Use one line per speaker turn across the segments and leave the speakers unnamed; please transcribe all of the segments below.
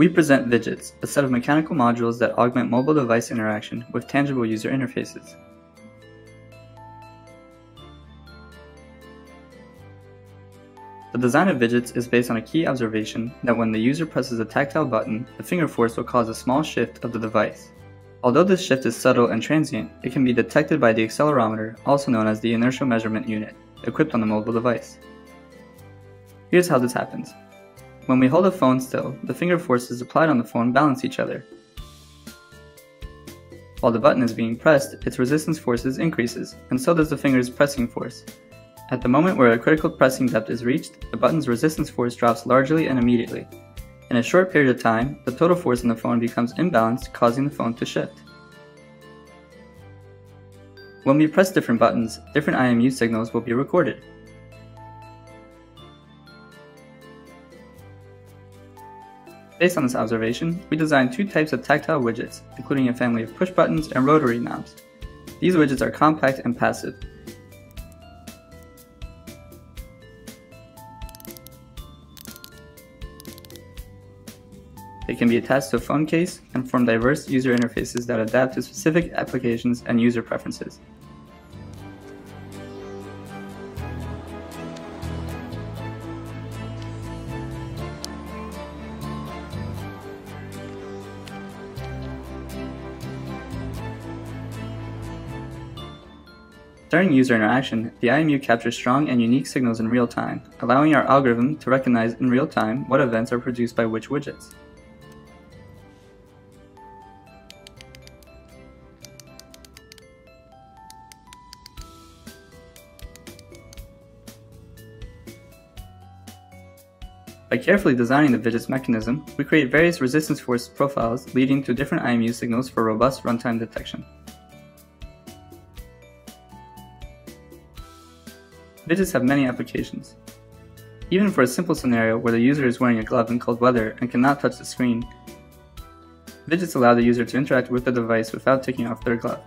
We present Vidgets, a set of mechanical modules that augment mobile device interaction with tangible user interfaces. The design of Vidgets is based on a key observation that when the user presses a tactile button, the finger force will cause a small shift of the device. Although this shift is subtle and transient, it can be detected by the accelerometer, also known as the inertial measurement unit, equipped on the mobile device. Here's how this happens. When we hold a phone still, the finger forces applied on the phone balance each other. While the button is being pressed, its resistance forces increases, and so does the finger's pressing force. At the moment where a critical pressing depth is reached, the button's resistance force drops largely and immediately. In a short period of time, the total force on the phone becomes imbalanced, causing the phone to shift. When we press different buttons, different IMU signals will be recorded. Based on this observation, we designed two types of tactile widgets, including a family of push buttons and rotary knobs. These widgets are compact and passive. They can be attached to a phone case and form diverse user interfaces that adapt to specific applications and user preferences. During user interaction, the IMU captures strong and unique signals in real time, allowing our algorithm to recognize in real time what events are produced by which widgets. By carefully designing the Vidget's mechanism, we create various resistance force profiles leading to different IMU signals for robust runtime detection. Vidgets have many applications. Even for a simple scenario where the user is wearing a glove in cold weather and cannot touch the screen, Vidgets allow the user to interact with the device without taking off their glove.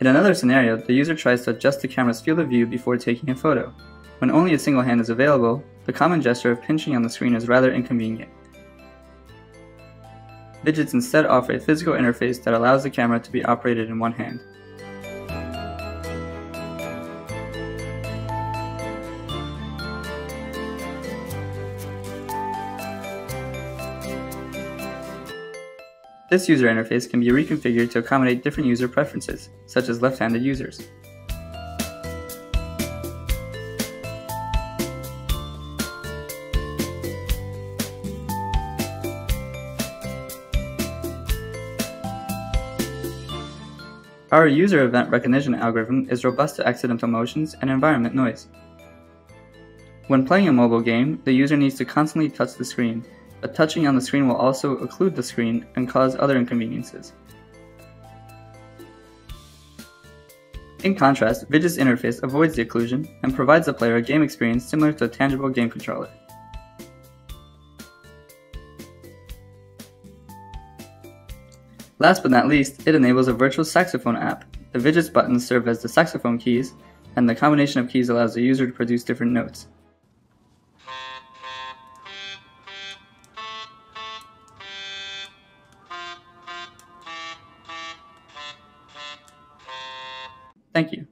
In another scenario, the user tries to adjust the camera's field of view before taking a photo. When only a single hand is available, the common gesture of pinching on the screen is rather inconvenient. Vidgets instead offer a physical interface that allows the camera to be operated in one hand. This user interface can be reconfigured to accommodate different user preferences, such as left-handed users. Our user event recognition algorithm is robust to accidental motions and environment noise. When playing a mobile game, the user needs to constantly touch the screen, but touching on the screen will also occlude the screen and cause other inconveniences. In contrast, Vidget's interface avoids the occlusion and provides the player a game experience similar to a tangible game controller. Last but not least, it enables a virtual saxophone app. The widget's buttons serve as the saxophone keys, and the combination of keys allows the user to produce different notes. Thank you.